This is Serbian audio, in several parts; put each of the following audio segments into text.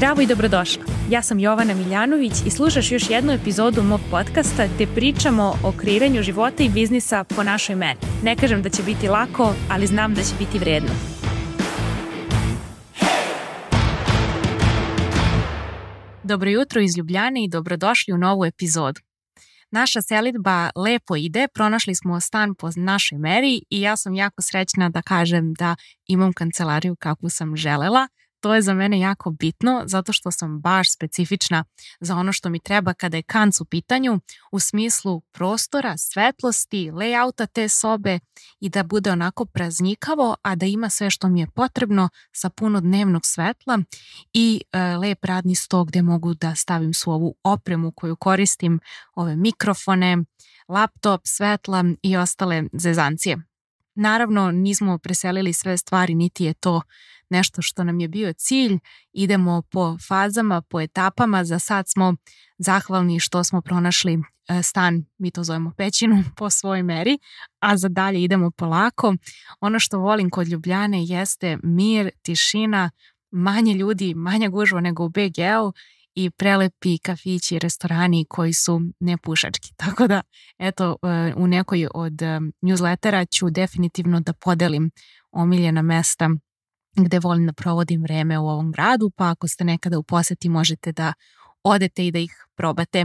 Zdravo i dobrodošla. Ja sam Jovana Miljanović i slušaš još jednu epizodu mog podcasta gde pričamo o kreiranju života i biznisa po našoj meni. Ne kažem da će biti lako, ali znam da će biti vredno. Dobro jutro iz Ljubljane i dobrodošli u novu epizodu. Naša selitba lepo ide, pronašli smo stan po našoj meri i ja sam jako srećna da kažem da imam kancelariju kakvu sam želela – to je za mene jako bitno zato što sam baš specifična za ono što mi treba kada je kanc u pitanju u smislu prostora, svetlosti, layouta te sobe i da bude onako praznikavo, a da ima sve što mi je potrebno sa puno dnevnog svetla i e, lep radni sto gde mogu da stavim svu ovu opremu koju koristim, ove mikrofone, laptop, svetla i ostale zezancije. Naravno, nismo preselili sve stvari, niti je to nešto što nam je bio cilj. Idemo po fazama, po etapama. Za sad smo zahvalni što smo pronašli e, stan, mi to zovemo pećinu, po svojoj meri, a za dalje idemo polako. Ono što volim kod Ljubljane jeste mir, tišina, manje ljudi, manja gužva nego u BG-u i prelepi kafići i restorani koji su nepušački. Tako da, eto, e, u nekoj od e, newslettera ću definitivno da podelim omiljena mesta gde volim da provodim vreme u ovom gradu, pa ako ste nekada u poseti možete da odete i da ih probate.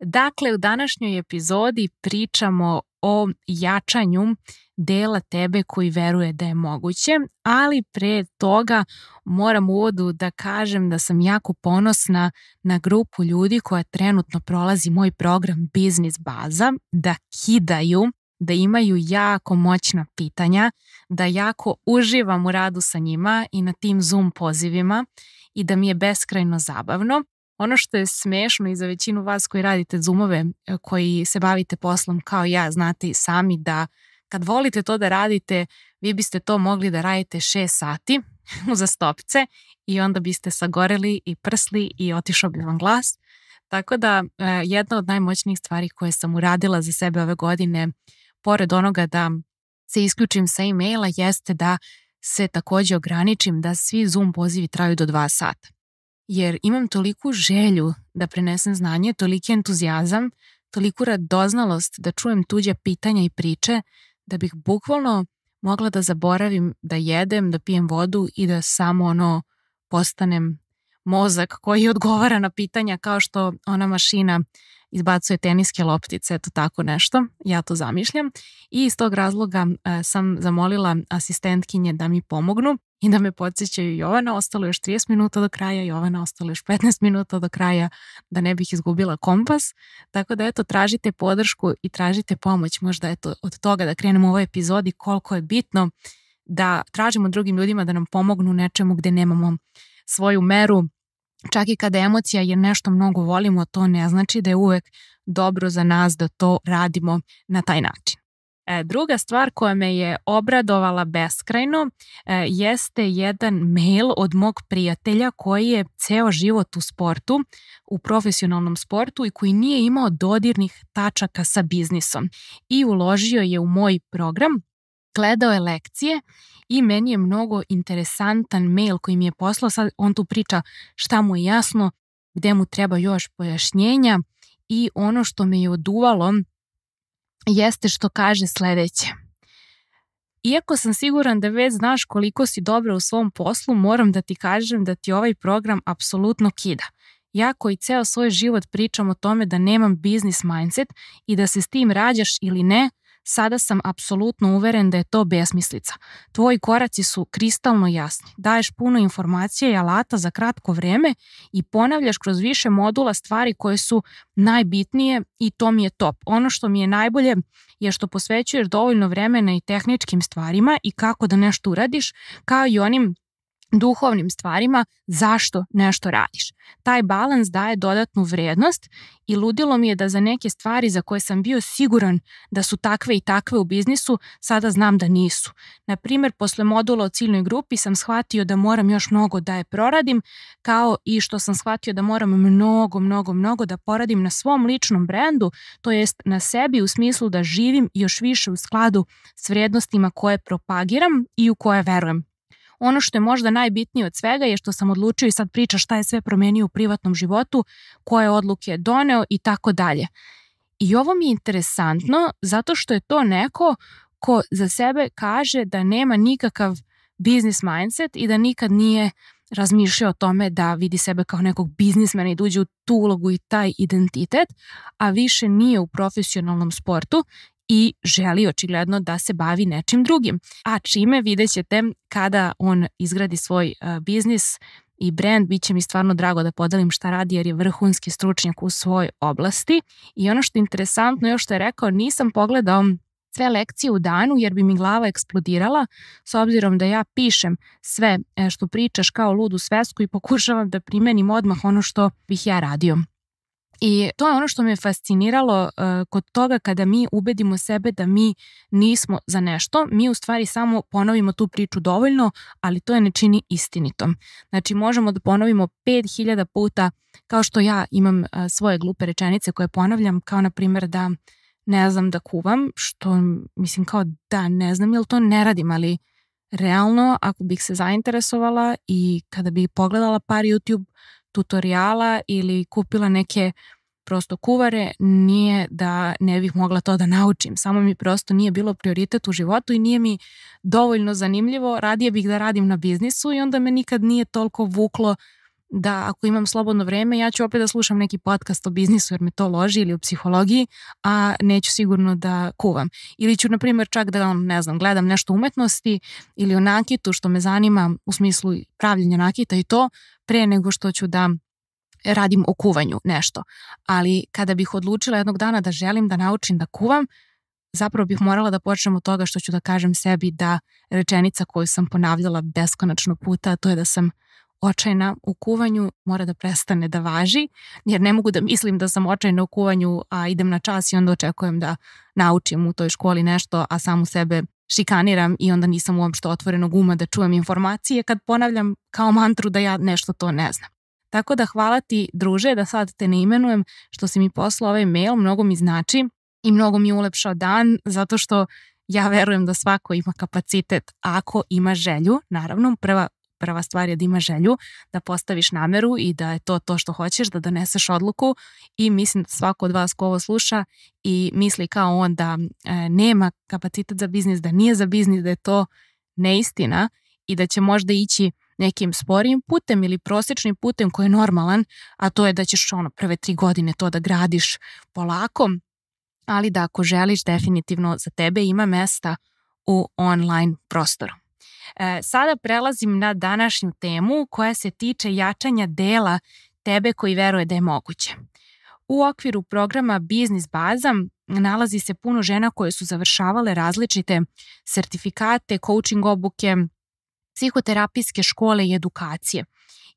Dakle, u današnjoj epizodi pričamo o jačanju dela tebe koji veruje da je moguće, ali pre toga moram uvodu da kažem da sam jako ponosna na grupu ljudi koja trenutno prolazi moj program Biznis Baza, da kidaju da imaju jako moćna pitanja, da jako uživam u radu sa njima i na tim Zoom pozivima i da mi je beskrajno zabavno. Ono što je smešno i za većinu vas koji radite Zoomove, e, koji se bavite poslom kao ja, znate i sami da kad volite to da radite, vi biste to mogli da radite 6 sati za stopce i onda biste sagoreli i prsli i otišao bi vam glas. Tako da e, jedna od najmoćnijih stvari koje sam uradila za sebe ove godine pored onoga da se isključim sa e-maila jeste da se takođe ograničim da svi Zoom pozivi traju do dva sata. Jer imam toliku želju da prenesem znanje, toliki entuzijazam, toliku radoznalost da čujem tuđe pitanja i priče, da bih bukvalno mogla da zaboravim da jedem, da pijem vodu i da samo ono postanem mozak koji odgovara na pitanja kao što ona mašina izbacuje teniske loptice, eto tako nešto, ja to zamišljam. I iz tog razloga e, sam zamolila asistentkinje da mi pomognu i da me podsjećaju Jovana, ostalo još 30 minuta do kraja, Jovana, ostalo još 15 minuta do kraja da ne bih izgubila kompas, tako da eto tražite podršku i tražite pomoć, možda eto od toga da krenemo u ovoj epizodi koliko je bitno da tražimo drugim ljudima da nam pomognu nečemu gde nemamo svoju meru. Čak i kada emocija je nešto mnogo volimo, to ne znači da je uvek dobro za nas da to radimo na taj način. E, druga stvar koja me je obradovala beskrajno e, jeste jedan mail od mog prijatelja koji je ceo život u sportu, u profesionalnom sportu i koji nije imao dodirnih tačaka sa biznisom i uložio je u moj program, gledao je lekcije i meni je mnogo interesantan mail koji mi je poslao, sad on tu priča šta mu je jasno, gde mu treba još pojašnjenja i ono što me je oduvalo jeste što kaže sledeće. Iako sam siguran da već znaš koliko si dobra u svom poslu, moram da ti kažem da ti ovaj program apsolutno kida. Ja koji ceo svoj život pričam o tome da nemam biznis mindset i da se s tim rađaš ili ne, Sada sam apsolutno uveren da je to besmislica. Tvoji koraci su kristalno jasni. Daješ puno informacija i alata za kratko vreme i ponavljaš kroz više modula stvari koje su najbitnije i to mi je top. Ono što mi je najbolje je što posvećuješ dovoljno vremena i tehničkim stvarima i kako da nešto uradiš, kao i onim duhovnim stvarima zašto nešto radiš. Taj balans daje dodatnu vrednost i ludilo mi je da za neke stvari za koje sam bio siguran da su takve i takve u biznisu, sada znam da nisu. Na primer, posle modula o ciljnoj grupi sam shvatio da moram još mnogo da je proradim, kao i što sam shvatio da moram mnogo, mnogo, mnogo da poradim na svom ličnom brendu, to jest na sebi u smislu da živim još više u skladu s vrednostima koje propagiram i u koje verujem. Ono što je možda najbitnije od svega je što sam odlučio i sad priča šta je sve promenio u privatnom životu, koje odluke je doneo i tako dalje. I ovo mi je interesantno zato što je to neko ko za sebe kaže da nema nikakav business mindset i da nikad nije razmišljao o tome da vidi sebe kao nekog biznismena i da uđe u tu ulogu i taj identitet, a više nije u profesionalnom sportu i želi očigledno da se bavi nečim drugim. A čime vidjet ćete kada on izgradi svoj uh, biznis i brand, bit će mi stvarno drago da podelim šta radi jer je vrhunski stručnjak u svojoj oblasti. I ono što je interesantno još što je rekao, nisam pogledao sve lekcije u danu jer bi mi glava eksplodirala s obzirom da ja pišem sve e, što pričaš kao ludu svesku i pokušavam da primenim odmah ono što bih ja radio. I to je ono što me fasciniralo uh, kod toga kada mi ubedimo sebe da mi nismo za nešto, mi u stvari samo ponovimo tu priču dovoljno, ali to je ne čini istinitom. Znači možemo da ponovimo 5000 puta kao što ja imam uh, svoje glupe rečenice koje ponavljam, kao na primjer da ne znam da kuvam, što mislim kao da ne znam jel to ne radim, ali realno ako bih se zainteresovala i kada bih pogledala par YouTube tutoriala ili kupila neke prosto kuvare, nije da ne bih mogla to da naučim. Samo mi prosto nije bilo prioritet u životu i nije mi dovoljno zanimljivo. Radije bih da radim na biznisu i onda me nikad nije toliko vuklo da ako imam slobodno vreme, ja ću opet da slušam neki podcast o biznisu jer me to loži ili o psihologiji, a neću sigurno da kuvam. Ili ću, na primjer, čak da, ne znam, gledam nešto umetnosti ili o nakitu što me zanima u smislu pravljenja nakita i to, pre nego što ću da radim o kuvanju nešto. Ali kada bih odlučila jednog dana da želim da naučim da kuvam, zapravo bih morala da počnem od toga što ću da kažem sebi da rečenica koju sam ponavljala beskonačno puta, to je da sam očajna u kuvanju mora da prestane da važi, jer ne mogu da mislim da sam očajna u kuvanju, a idem na čas i onda očekujem da naučim u toj školi nešto, a samu sebe šikaniram i onda nisam uopšte otvorenog uma da čujem informacije kad ponavljam kao mantru da ja nešto to ne znam. Tako da hvala ti druže da sad te ne imenujem što si mi poslao ovaj mail, mnogo mi znači i mnogo mi je ulepšao dan zato što ja verujem da svako ima kapacitet ako ima želju, naravno prva prva stvar je da ima želju, da postaviš nameru i da je to to što hoćeš, da doneseš odluku i mislim da svako od vas ko ovo sluša i misli kao on da e, nema kapacitet za biznis, da nije za biznis, da je to neistina i da će možda ići nekim sporijim putem ili prosečnim putem koji je normalan, a to je da ćeš ono prve tri godine to da gradiš polako, ali da ako želiš definitivno za tebe ima mesta u online prostoru. E, sada prelazim na današnju temu koja se tiče jačanja dela tebe koji veruje da je moguće. U okviru programa Biznis baza nalazi se puno žena koje su završavale različite sertifikate, coaching obuke, psihoterapijske škole i edukacije.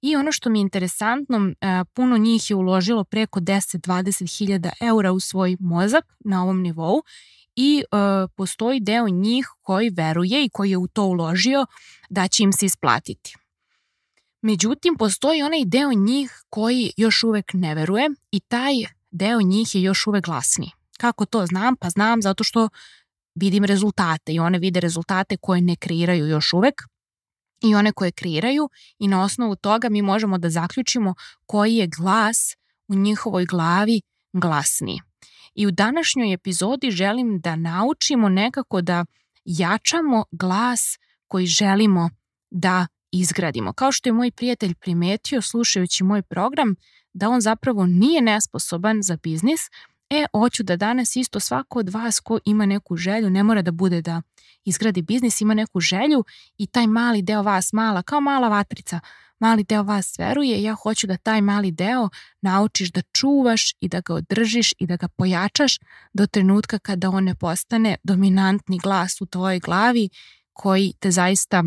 I ono što mi je interesantno, e, puno njih je uložilo preko 10-20 hiljada eura u svoj mozak na ovom nivou i uh, postoji deo njih koji veruje i koji je u to uložio da će im se isplatiti. Međutim, postoji onaj deo njih koji još uvek ne veruje i taj deo njih je još uvek glasniji. Kako to znam? Pa znam zato što vidim rezultate i one vide rezultate koje ne kreiraju još uvek i one koje kreiraju i na osnovu toga mi možemo da zaključimo koji je glas u njihovoj glavi glasniji. I u današnjoj epizodi želim da naučimo nekako da jačamo glas koji želimo da izgradimo. Kao što je moj prijatelj primetio slušajući moj program, da on zapravo nije nesposoban za biznis, e, hoću da danas isto svako od vas ko ima neku želju, ne mora da bude da izgradi biznis, ima neku želju i taj mali deo vas, mala, kao mala vatrica, mali deo vas veruje, ja hoću da taj mali deo naučiš da čuvaš i da ga održiš i da ga pojačaš do trenutka kada on ne postane dominantni glas u tvojoj glavi koji te zaista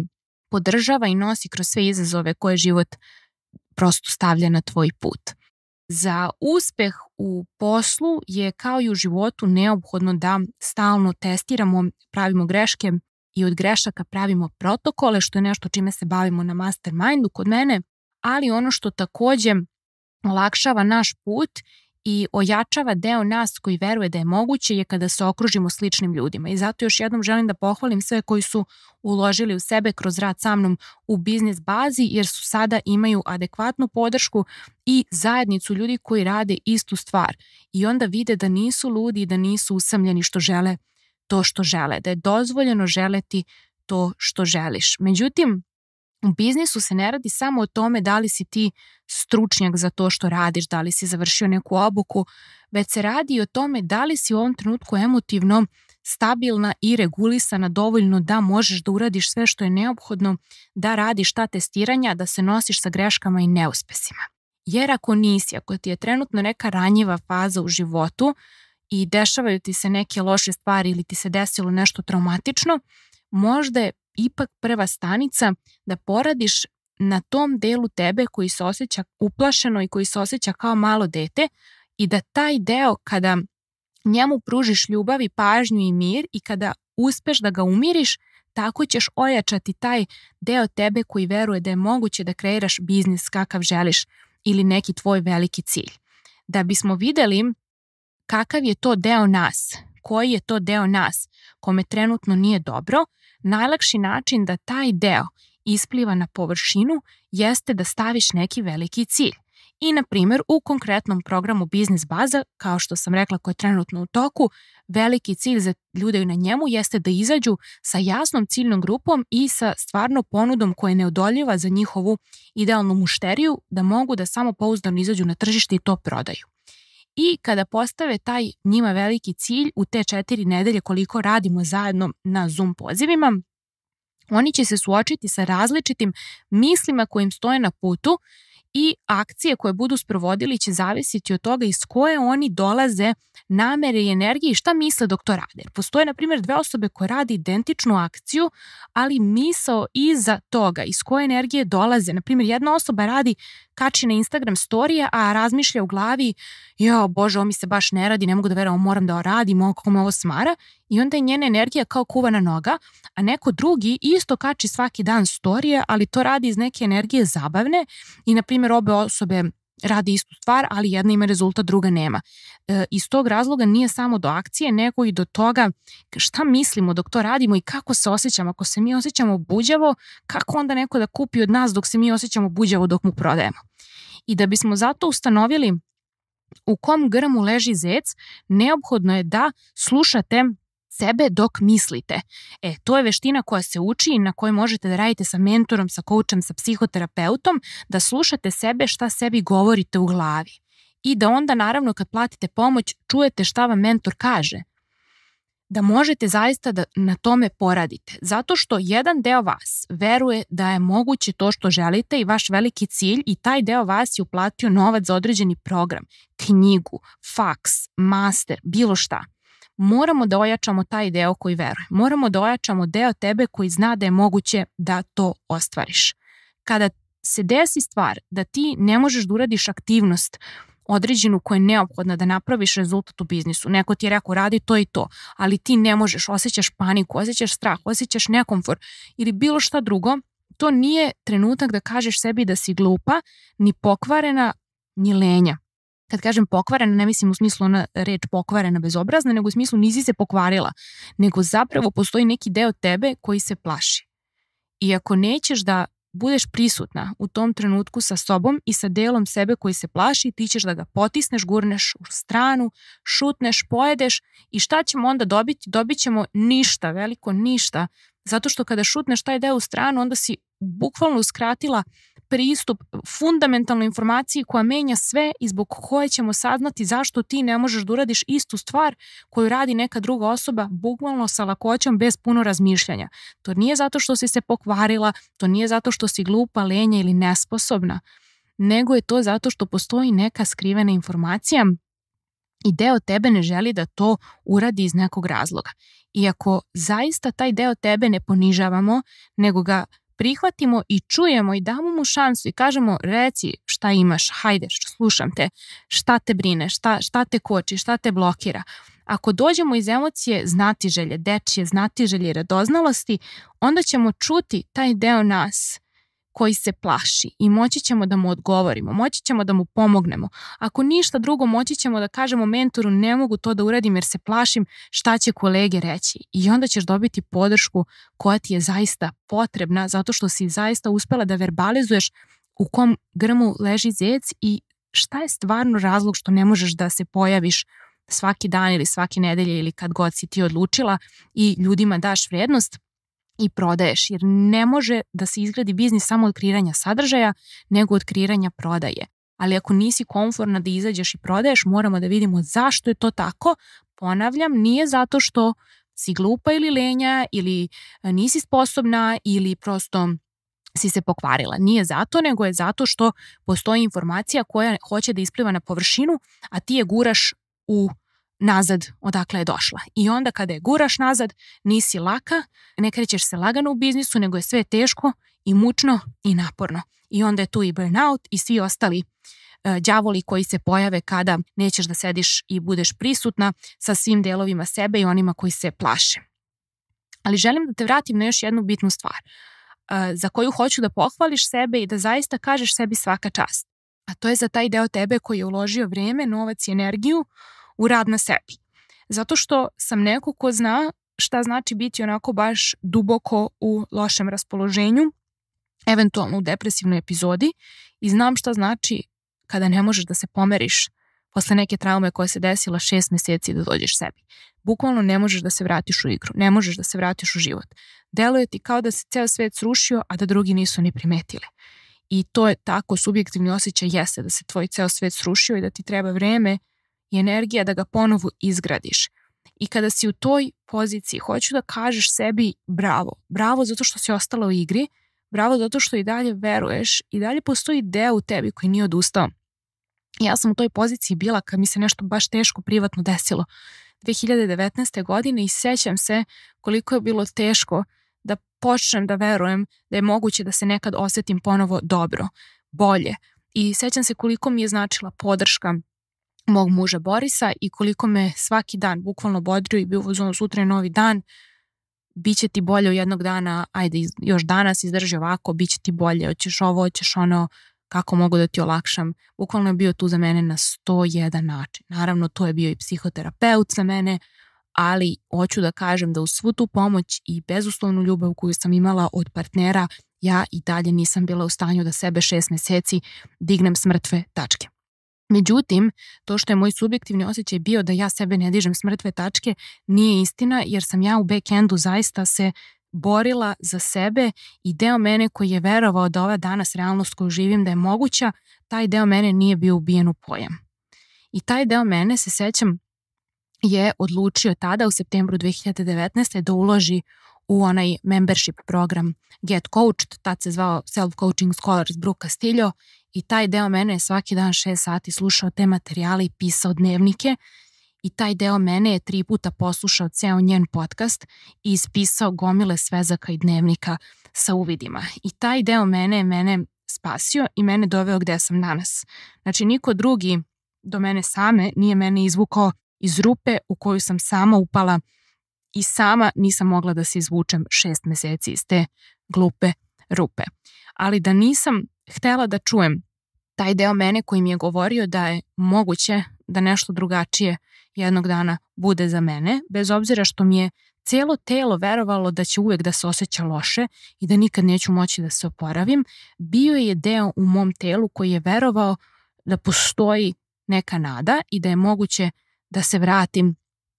podržava i nosi kroz sve izazove koje život prosto stavlja na tvoj put. Za uspeh u poslu je kao i u životu neophodno da stalno testiramo, pravimo greške i od grešaka pravimo protokole, što je nešto čime se bavimo na mastermindu kod mene, ali ono što takođe olakšava naš put i ojačava deo nas koji veruje da je moguće je kada se okružimo sličnim ljudima. I zato još jednom želim da pohvalim sve koji su uložili u sebe kroz rad sa mnom u biznis bazi jer su sada imaju adekvatnu podršku i zajednicu ljudi koji rade istu stvar. I onda vide da nisu ludi i da nisu usamljeni što žele to što žele, da je dozvoljeno želeti to što želiš. Međutim, u biznisu se ne radi samo o tome da li si ti stručnjak za to što radiš, da li si završio neku obuku, već se radi i o tome da li si u ovom trenutku emotivno stabilna i regulisana dovoljno da možeš da uradiš sve što je neophodno, da radiš ta testiranja, da se nosiš sa greškama i neuspesima. Jer ako nisi, ako ti je trenutno neka ranjiva faza u životu i dešavaju ti se neke loše stvari ili ti se desilo nešto traumatično, možda je ipak prva stanica da poradiš na tom delu tebe koji se osjeća uplašeno i koji se osjeća kao malo dete i da taj deo kada njemu pružiš ljubav i pažnju i mir i kada uspeš da ga umiriš, tako ćeš ojačati taj deo tebe koji veruje da je moguće da kreiraš biznis kakav želiš ili neki tvoj veliki cilj. Da bismo videli kakav je to deo nas, koji je to deo nas kome trenutno nije dobro, najlakši način da taj deo ispliva na površinu jeste da staviš neki veliki cilj. I, na primjer, u konkretnom programu Biznis baza, kao što sam rekla koji je trenutno u toku, veliki cilj za ljude na njemu jeste da izađu sa jasnom ciljnom grupom i sa stvarno ponudom koja je neodoljiva za njihovu idealnu mušteriju, da mogu da samo pouzdano izađu na tržište i to prodaju. I kada postave taj njima veliki cilj u te četiri nedelje koliko radimo zajedno na Zoom pozivima, oni će se suočiti sa različitim mislima kojim stoje na putu i akcije koje budu sprovodili će zavisiti od toga iz koje oni dolaze namere i energije i šta misle dok to rade. Postoje, na primjer, dve osobe koje rade identičnu akciju, ali misao iza toga, iz koje energije dolaze. Na primjer, jedna osoba radi kači na Instagram storije, a razmišlja u glavi, jo, bože, ovo mi se baš ne radi, ne mogu da verujem, moram da radim, kako me ovo smara. I onda je njena energija kao kuvana noga, a neko drugi isto kači svaki dan storije, ali to radi iz neke energije zabavne i, na primjer, obe osobe radi istu stvar, ali jedna ima rezultat, druga nema. E, iz tog razloga nije samo do akcije, nego i do toga šta mislimo dok to radimo i kako se osjećamo. Ako se mi osjećamo buđavo, kako onda neko da kupi od nas dok se mi osjećamo buđavo dok mu prodajemo. I da bismo zato ustanovili u kom grmu leži zec, neophodno je da slušate sebe dok mislite. E, to je veština koja se uči i na kojoj možete da radite sa mentorom, sa koučem, sa psihoterapeutom, da slušate sebe šta sebi govorite u glavi. I da onda naravno kad platite pomoć čujete šta vam mentor kaže. Da možete zaista da na tome poradite. Zato što jedan deo vas veruje da je moguće to što želite i vaš veliki cilj i taj deo vas je uplatio novac za određeni program, knjigu, faks, master, bilo šta moramo da ojačamo taj deo koji veruje. Moramo da ojačamo deo tebe koji zna da je moguće da to ostvariš. Kada se desi stvar da ti ne možeš da uradiš aktivnost određenu koja je neophodna da napraviš rezultat u biznisu. Neko ti je rekao radi to i to, ali ti ne možeš, osjećaš paniku, osjećaš strah, osjećaš nekomfor ili bilo šta drugo, to nije trenutak da kažeš sebi da si glupa, ni pokvarena, ni lenja kad kažem pokvarena, ne mislim u smislu ona reč pokvarena, bezobrazna, nego u smislu nisi se pokvarila, nego zapravo postoji neki deo tebe koji se plaši. I ako nećeš da budeš prisutna u tom trenutku sa sobom i sa delom sebe koji se plaši, ti ćeš da ga potisneš, gurneš u stranu, šutneš, pojedeš i šta ćemo onda dobiti? Dobit ćemo ništa, veliko ništa, zato što kada šutneš taj deo u stranu, onda si bukvalno uskratila pristup fundamentalnoj informaciji koja menja sve i zbog koje ćemo saznati zašto ti ne možeš da uradiš istu stvar koju radi neka druga osoba bukvalno sa lakoćom bez puno razmišljanja. To nije zato što si se pokvarila, to nije zato što si glupa, lenja ili nesposobna, nego je to zato što postoji neka skrivena informacija i deo tebe ne želi da to uradi iz nekog razloga. Iako zaista taj deo tebe ne ponižavamo, nego ga prihvatimo i čujemo i damo mu šansu i kažemo reci šta imaš, hajde, slušam te, šta te brine, šta, šta te koči, šta te blokira. Ako dođemo iz emocije znati želje, dečije, znati želje i radoznalosti, onda ćemo čuti taj deo nas koji se plaši i moći ćemo da mu odgovorimo, moći ćemo da mu pomognemo. Ako ništa drugo, moći ćemo da kažemo mentoru ne mogu to da uradim jer se plašim šta će kolege reći. I onda ćeš dobiti podršku koja ti je zaista potrebna zato što si zaista uspela da verbalizuješ u kom grmu leži zec i šta je stvarno razlog što ne možeš da se pojaviš svaki dan ili svake nedelje ili kad god si ti odlučila i ljudima daš vrednost i prodaješ, jer ne može da se izgradi biznis samo od kreiranja sadržaja, nego od kreiranja prodaje. Ali ako nisi konforna da izađeš i prodaješ, moramo da vidimo zašto je to tako. Ponavljam, nije zato što si glupa ili lenja ili e, nisi sposobna ili prosto si se pokvarila. Nije zato, nego je zato što postoji informacija koja hoće da ispliva na površinu, a ti je guraš u nazad odakle je došla. I onda kada je guraš nazad, nisi laka, ne krećeš se lagano u biznisu, nego je sve teško i mučno i naporno. I onda je tu i burnout i svi ostali uh, đavoli koji se pojave kada nećeš da sediš i budeš prisutna sa svim delovima sebe i onima koji se plaše. Ali želim da te vratim na još jednu bitnu stvar uh, za koju hoću da pohvališ sebe i da zaista kažeš sebi svaka čast. A to je za taj deo tebe koji je uložio vreme, novac i energiju u rad na sebi. Zato što sam neko ko zna šta znači biti onako baš duboko u lošem raspoloženju, eventualno u depresivnoj epizodi i znam šta znači kada ne možeš da se pomeriš posle neke traume koja se desila šest meseci da dođeš sebi. Bukvalno ne možeš da se vratiš u igru, ne možeš da se vratiš u život. Deluje ti kao da se ceo svet srušio, a da drugi nisu ni primetile. I to je tako, subjektivni osjećaj jeste da se tvoj ceo svet srušio i da ti treba vreme i energija da ga ponovo izgradiš. I kada si u toj poziciji, hoću da kažeš sebi bravo. Bravo zato što si ostala u igri, bravo zato što i dalje veruješ i dalje postoji deo u tebi koji nije odustao. Ja sam u toj poziciji bila kad mi se nešto baš teško privatno desilo 2019. godine i sećam se koliko je bilo teško da počnem da verujem da je moguće da se nekad osetim ponovo dobro, bolje. I sećam se koliko mi je značila podrška mog muža Borisa i koliko me svaki dan bukvalno bodrio i bio u sutra je novi dan, bit će ti bolje u jednog dana, ajde još danas izdrži ovako, bit će ti bolje, hoćeš ovo, hoćeš ono, kako mogu da ti olakšam. Bukvalno je bio tu za mene na 101 način. Naravno, to je bio i psihoterapeut za mene, ali hoću da kažem da u svu tu pomoć i bezuslovnu ljubav koju sam imala od partnera, ja i dalje nisam bila u stanju da sebe šest meseci dignem s mrtve tačke. Međutim, to što je moj subjektivni osjećaj bio da ja sebe ne dižem s mrtve tačke nije istina jer sam ja u backendu zaista se borila za sebe i deo mene koji je verovao da ova danas realnost koju živim da je moguća, taj deo mene nije bio ubijen u pojam. I taj deo mene, se sećam, je odlučio tada u septembru 2019. da uloži u onaj membership program Get Coached, tad se zvao Self Coaching Scholars Brooke Castillo i taj deo mene je svaki dan 6 sati slušao te materijale i pisao dnevnike i taj deo mene je tri puta poslušao ceo njen podcast i ispisao gomile svezaka i dnevnika sa uvidima. I taj deo mene je mene spasio i mene doveo gde sam danas. Znači niko drugi do mene same nije mene izvukao iz rupe u koju sam sama upala i sama nisam mogla da se izvučem šest meseci iz te glupe rupe. Ali da nisam htela da čujem taj deo mene koji mi je govorio da je moguće da nešto drugačije jednog dana bude za mene, bez obzira što mi je celo telo verovalo da će uvek da se osjeća loše i da nikad neću moći da se oporavim, bio je deo u mom telu koji je verovao da postoji neka nada i da je moguće da se vratim,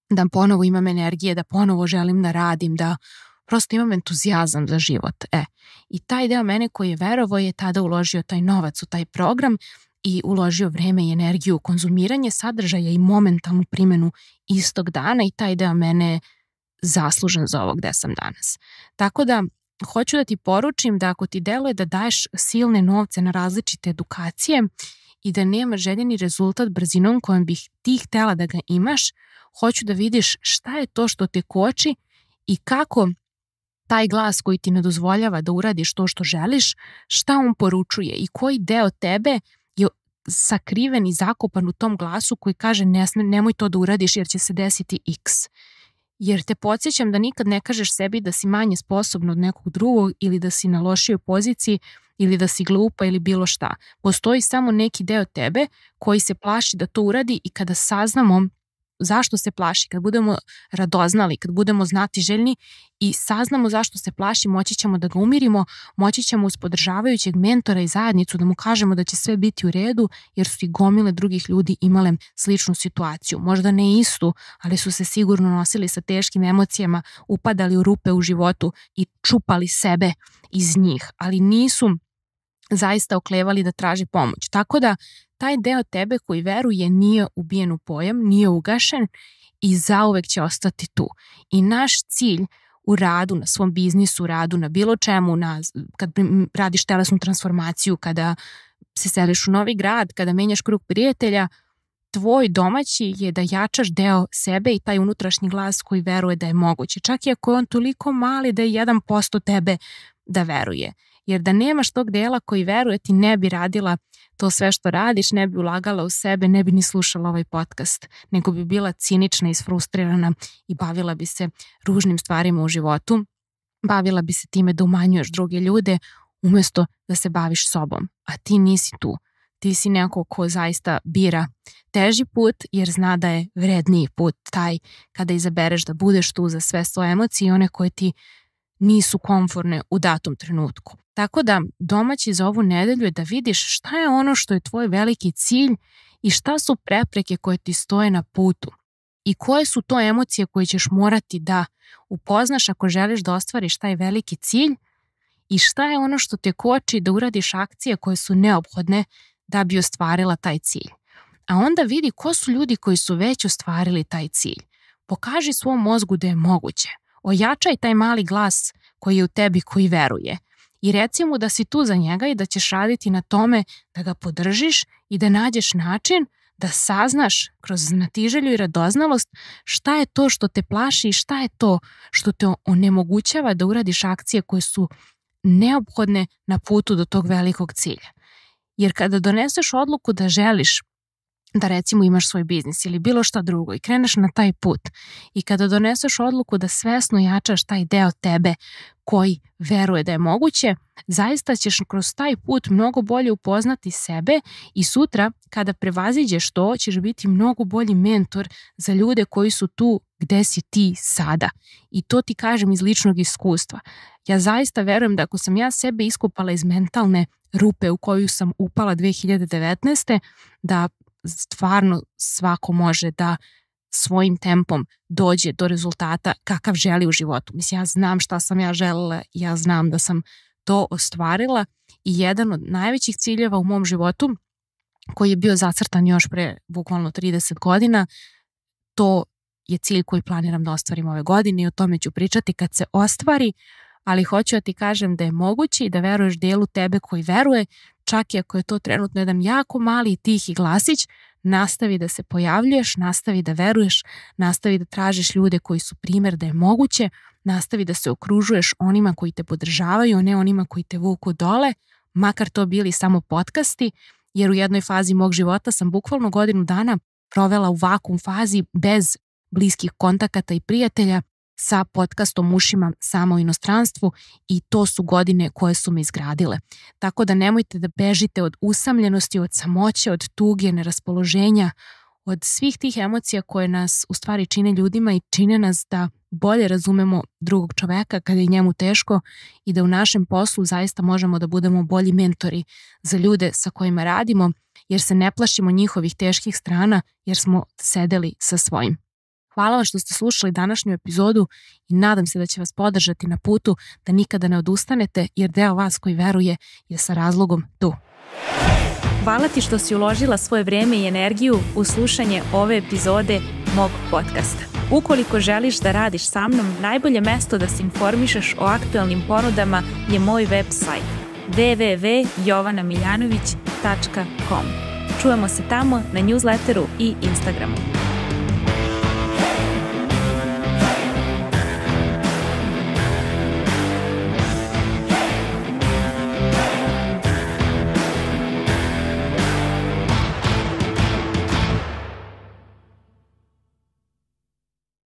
da ponovo imam energije, da ponovo želim da radim, da prosto imam entuzijazam za život. E. I taj deo mene koji je verovo je tada uložio taj novac u taj program i uložio vreme i energiju u konzumiranje sadržaja i momentalnu primenu istog dana i taj deo mene je zaslužen za ovo gde sam danas. Tako da hoću da ti poručim da ako ti deluje da daješ silne novce na različite edukacije i da nema željeni rezultat brzinom kojom bih ti htela da ga imaš, hoću da vidiš šta je to što te koči i kako taj glas koji ti ne dozvoljava da uradiš to što želiš, šta on poručuje i koji deo tebe je sakriven i zakopan u tom glasu koji kaže ne, nemoj to da uradiš jer će se desiti x. Jer te podsjećam da nikad ne kažeš sebi da si manje sposobno od nekog drugog ili da si na lošijoj poziciji, ili da si glupa ili bilo šta. Postoji samo neki deo tebe koji se plaši da to uradi i kada saznamo zašto se plaši, kad budemo radoznali, kad budemo znati željni i saznamo zašto se plaši, moći ćemo da ga umirimo, moći ćemo uz podržavajućeg mentora i zajednicu da mu kažemo da će sve biti u redu, jer su i gomile drugih ljudi imale sličnu situaciju. Možda ne istu, ali su se sigurno nosili sa teškim emocijama, upadali u rupe u životu i čupali sebe iz njih, ali nisu zaista oklevali da traži pomoć. Tako da taj deo tebe koji veruje nije ubijen u pojam, nije ugašen i zauvek će ostati tu. I naš cilj u radu, na svom biznisu, radu, na bilo čemu, na, kad radiš telesnu transformaciju, kada se seliš u novi grad, kada menjaš krug prijatelja, tvoj domaći je da jačaš deo sebe i taj unutrašnji glas koji veruje da je moguće. Čak i ako je on toliko mali da je 1% tebe da veruje. Jer da nemaš tog dela koji veruje ti ne bi radila to sve što radiš, ne bi ulagala u sebe, ne bi ni slušala ovaj podcast, nego bi bila cinična i isfrustrirana i bavila bi se ružnim stvarima u životu, bavila bi se time da umanjuješ druge ljude umesto da se baviš sobom, a ti nisi tu. Ti si neko ko zaista bira teži put jer zna da je vredniji put taj kada izabereš da budeš tu za sve svoje emocije i one koje ti nisu komforne u datom trenutku. Tako da domaći za ovu nedelju je da vidiš šta je ono što je tvoj veliki cilj i šta su prepreke koje ti stoje na putu i koje su to emocije koje ćeš morati da upoznaš ako želiš da ostvariš taj veliki cilj i šta je ono što te koči da uradiš akcije koje su neophodne da bi ostvarila taj cilj. A onda vidi ko su ljudi koji su već ostvarili taj cilj. Pokaži svom mozgu da je moguće. Ojačaj taj mali glas koji je u tebi koji veruje i reci mu da si tu za njega i da ćeš raditi na tome da ga podržiš i da nađeš način da saznaš kroz znatiželju i radoznalost šta je to što te plaši i šta je to što te onemogućava da uradiš akcije koje su neophodne na putu do tog velikog cilja. Jer kada doneseš odluku da želiš da recimo imaš svoj biznis ili bilo šta drugo i kreneš na taj put i kada doneseš odluku da svesno jačaš taj deo tebe koji veruje da je moguće, zaista ćeš kroz taj put mnogo bolje upoznati sebe i sutra kada prevaziđeš to ćeš biti mnogo bolji mentor za ljude koji su tu gde si ti sada. I to ti kažem iz ličnog iskustva. Ja zaista verujem da ako sam ja sebe iskupala iz mentalne rupe u koju sam upala 2019. da stvarno svako može da svojim tempom dođe do rezultata kakav želi u životu. Mislim, ja znam šta sam ja želela, ja znam da sam to ostvarila i jedan od najvećih ciljeva u mom životu koji je bio zacrtan još pre bukvalno 30 godina, to je cilj koji planiram da ostvarim ove godine i o tome ću pričati kad se ostvari, ali hoću da ti kažem da je moguće i da veruješ delu tebe koji veruje, čak i ako je to trenutno jedan jako mali i tihi glasić, nastavi da se pojavljuješ, nastavi da veruješ, nastavi da tražiš ljude koji su primer da je moguće, nastavi da se okružuješ onima koji te podržavaju, a ne onima koji te vuku dole, makar to bili samo podcasti, jer u jednoj fazi mog života sam bukvalno godinu dana provela u vakum fazi bez bliskih kontakata i prijatelja sa podcastom Ušima samo u inostranstvu i to su godine koje su me izgradile. Tako da nemojte da bežite od usamljenosti, od samoće, od tuge, neraspoloženja, od svih tih emocija koje nas u stvari čine ljudima i čine nas da bolje razumemo drugog čoveka kada je njemu teško i da u našem poslu zaista možemo da budemo bolji mentori za ljude sa kojima radimo jer se ne plašimo njihovih teških strana jer smo sedeli sa svojim. Hvala vam što ste slušali današnju epizodu i nadam se da će vas podržati na putu da nikada ne odustanete jer deo vas koji veruje je sa razlogom tu. Hvala ti što si uložila svoje vreme i energiju u slušanje ove epizode mog podcasta. Ukoliko želiš da radiš sa mnom, najbolje mesto da se informišeš o aktualnim ponudama je moj website www.jovanamiljanović.com. Čujemo se tamo na newsletteru i Instagramu.